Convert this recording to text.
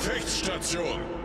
Gefechtsstation!